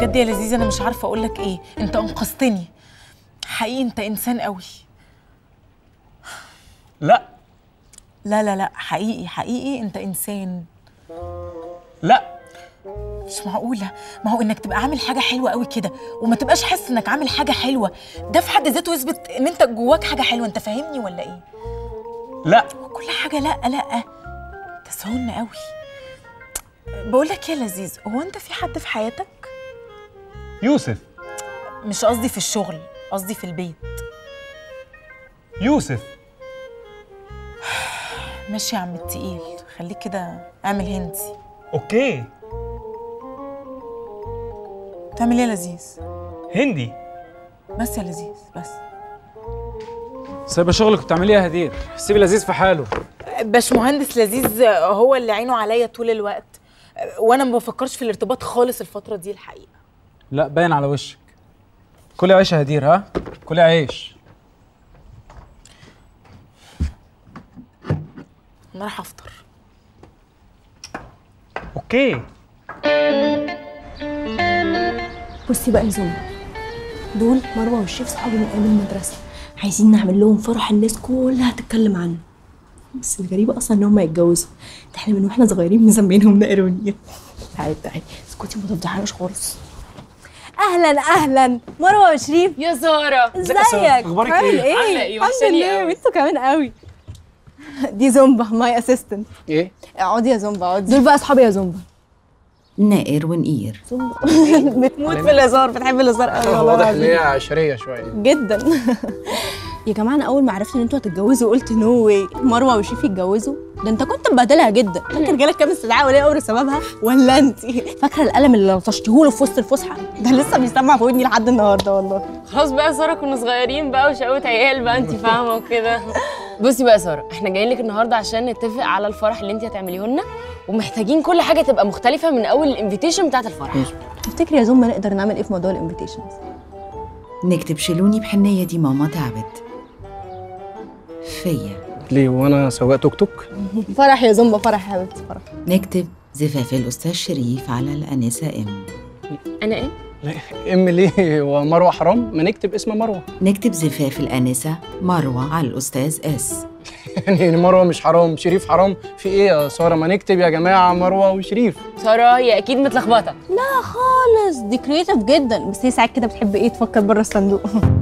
بجد يا لذيذ أنا مش عارفة أقول لك إيه. أنت أنقذتني. حقيقي أنت إنسان قوي. لا. لا لا لا. حقيقي حقيقي أنت إنسان. لا. مش معقولة. ما هو إنك تبقى عامل حاجة حلوة قوي كده وما تبقاش حاسس إنك عامل حاجة حلوة ده في حد ذاته يثبت إن أنت جواك حاجة حلوة. أنت فاهمني ولا إيه؟ لا. كل حاجة لا لا. تسهلنا قوي. بقول لك يا لذيذ هو أنت في حد في حياتك؟ يوسف. مش قصدي في الشغل قصدي في البيت. يوسف. ماشي يا عم التقيل خليك كده اعمل هندي. أوكي. تعمل إيه يا لذيذ؟ هندي. بس يا لذيذ بس. سايبة شغلك وبتعملي إيه يا هدير. سيبي لذيذ في حاله. باشمهندس لذيذ هو اللي عينه عليا طول الوقت. وأنا ما بفكرش في الارتباط خالص الفترة دي الحقيقة. لا باين على وشك. كلي عيش يا هدير ها؟ كلي عيش. أنا رايحه أفطر. okay. بصي بقى يا زوم دول مروة والشيف صحابي من أيام المدرسة. عايزين نعمل لهم فرح الناس كلها تتكلم عنه. بس الغريبة أصلا إن هم يتجوزوا. ده إحنا من وإحنا صغيرين مسمينهم ناقر ونقير تعالي تعالي. اسكتي ما تفضحناش خالص. أهلا أهلا. مروة وشريف. يا ساره إزيك؟ أخبارك عامل إيه؟ إيه؟ عاملة إيه؟ الحمد وحشاني لله. قوي. وانتوا كمان قوي دي زومبا my assistant إيه؟ اقعدي يا زومبا اقعدي دول بقى أصحابي يا زومبا. ناقر ونقير. زومبا. بتموت في الهزار بتحب الهزار قوي والله واضح إن هي عشرية شوية. جدا. يا جماعة أنا أول ما عرفت إن أنتوا هتتجوزوا قلت no way مروة وشيف يتجوزوا؟ ده انت كنت مبهدلها جدا. فاكر جالك كام استدعاء ولي أمر سببها؟ ولا انت؟ فاكرة القلم اللي لطشتيه له في وسط الفسحة؟ ده لسه بيسمع في ودني لحد النهارده والله. خلاص بقى يا سارة كنا صغيرين بقى وشقوة عيال بقى انت فاهمة وكده. بصي بقى يا سارة إحنا جايين لك النهارده عشان نتفق على الفرح اللي انت هتعمليه لنا ومحتاجين كل حاجة تبقى مختلفة من أول ال invitation بتاعت الفرح. تفتكري يا زومبا نقدر نعمل إيه في موضوع ال invitations نكتب شيلوني بحنية دي ماما تعبت. فيا. ليه؟ وأنا سواق توك توك؟ فرح يا زومبا فرح يا حبيبتي فرح. نكتب زفاف الأستاذ شريف على الأنسة M. أنا إيه M ليه؟ ومروه حرام؟ ما نكتب اسم مروة. نكتب زفاف الأنسة مروة على الأستاذ S. يعني مروة مش حرام شريف حرام؟ في إيه يا سارة؟ ما نكتب يا جماعة مروة وشريف. سارة هي أكيد متلخبطة. لا خالص دي creative جدا. بس هي ساعات كده بتحب إيه؟ تفكر بره الصندوق.